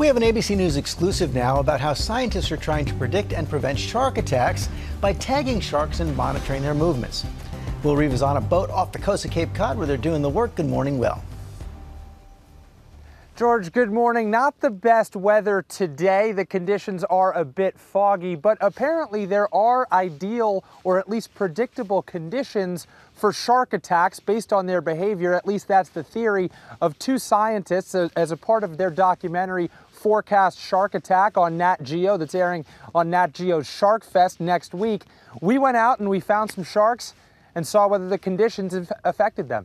We have an ABC News exclusive now about how scientists are trying to predict and prevent shark attacks by tagging sharks and monitoring their movements. Will Reeve is on a boat off the coast of Cape Cod where they're doing the work. Good morning, Will. George, good morning. Not the best weather today. The conditions are a bit foggy, but apparently there are ideal or at least predictable conditions for shark attacks based on their behavior. At least that's the theory of two scientists as a part of their documentary Forecast Shark Attack on Nat Geo that's airing on Nat Geo's Shark Fest next week. We went out and we found some sharks and saw whether the conditions affected them.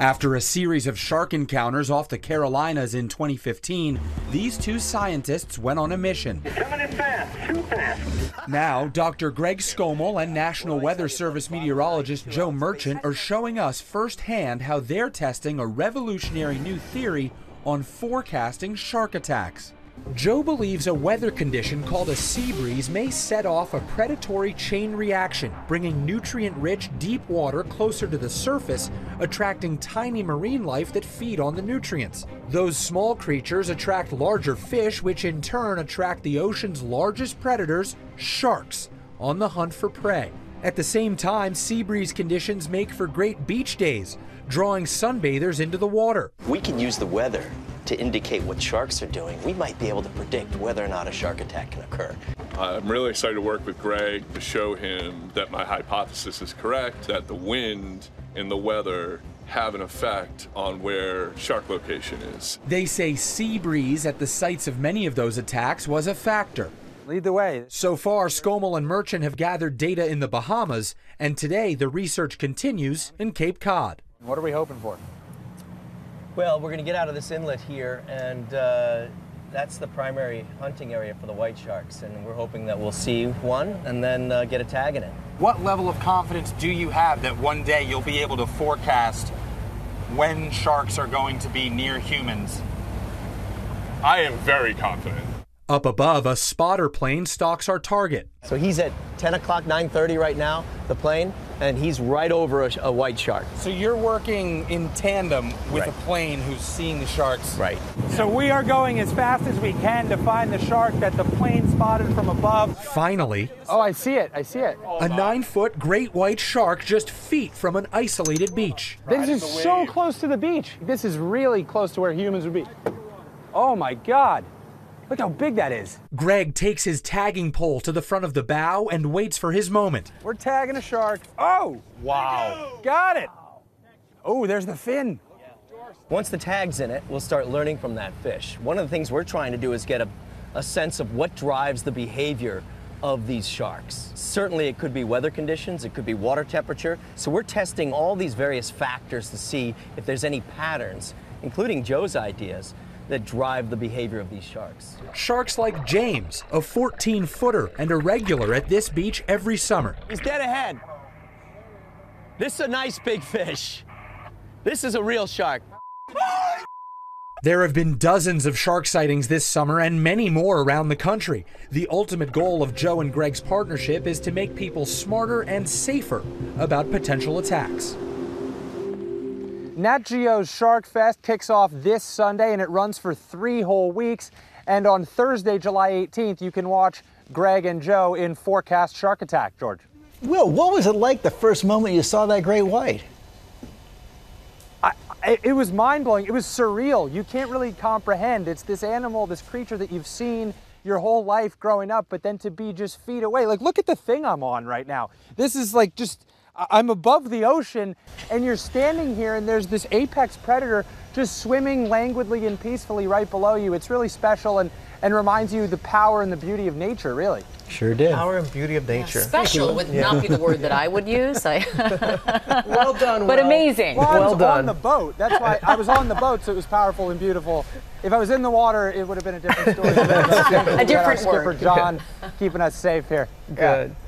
After a series of shark encounters off the Carolinas in 2015, these two scientists went on a mission. Fast, fast. Now, Dr. Greg Skomal and National Weather Service meteorologist Joe Merchant are showing us firsthand how they're testing a revolutionary new theory on forecasting shark attacks. Joe believes a weather condition called a sea breeze may set off a predatory chain reaction, bringing nutrient rich deep water closer to the surface, attracting tiny marine life that feed on the nutrients. Those small creatures attract larger fish, which in turn attract the ocean's largest predators, sharks, on the hunt for prey. At the same time, sea breeze conditions make for great beach days, drawing sunbathers into the water. We can use the weather to indicate what sharks are doing, we might be able to predict whether or not a shark attack can occur. I'm really excited to work with Greg to show him that my hypothesis is correct, that the wind and the weather have an effect on where shark location is. They say sea breeze at the sites of many of those attacks was a factor. Lead the way. So far, Skomal and Merchant have gathered data in the Bahamas, and today the research continues in Cape Cod. What are we hoping for? Well, we're going to get out of this inlet here, and uh, that's the primary hunting area for the white sharks, and we're hoping that we'll see one and then uh, get a tag in it. What level of confidence do you have that one day you'll be able to forecast when sharks are going to be near humans? I am very confident. Up above, a spotter plane stalks our target. So he's at 10 o'clock, 9.30 right now, the plane, and he's right over a, a white shark. So you're working in tandem with right. a plane who's seeing the sharks? Right. So we are going as fast as we can to find the shark that the plane spotted from above. Finally. Oh, I see it. I see it. A nine-foot great white shark just feet from an isolated beach. This is so close to the beach. This is really close to where humans would be. Oh my God. Look how big that is. Greg takes his tagging pole to the front of the bow and waits for his moment. We're tagging a shark. Oh, wow. Got it. Oh, there's the fin. Once the tag's in it, we'll start learning from that fish. One of the things we're trying to do is get a, a sense of what drives the behavior of these sharks. Certainly it could be weather conditions, it could be water temperature. So we're testing all these various factors to see if there's any patterns, including Joe's ideas, that drive the behavior of these sharks. Sharks like James, a 14 footer and a regular at this beach every summer. He's dead ahead. This is a nice big fish. This is a real shark. There have been dozens of shark sightings this summer and many more around the country. The ultimate goal of Joe and Greg's partnership is to make people smarter and safer about potential attacks. Nat Geo's Shark Fest kicks off this Sunday and it runs for three whole weeks. And on Thursday, July 18th, you can watch Greg and Joe in Forecast Shark Attack. George. Will, what was it like the first moment you saw that great white? I, it was mind blowing. It was surreal. You can't really comprehend. It's this animal, this creature that you've seen your whole life growing up, but then to be just feet away. Like, look at the thing I'm on right now. This is like just I'm above the ocean and you're standing here and there's this apex predator just swimming languidly and peacefully right below you. It's really special and, and reminds you the power and the beauty of nature, really. Sure did. Power and beauty of nature. Special would yeah. not be the word that I would use. I well done, But amazing. Well, well I was done. on the boat. That's why I was on the boat, so it was powerful and beautiful. If I was in the water, it would have been a different story. a different word. Skipper John keeping us safe here. Good. Yeah.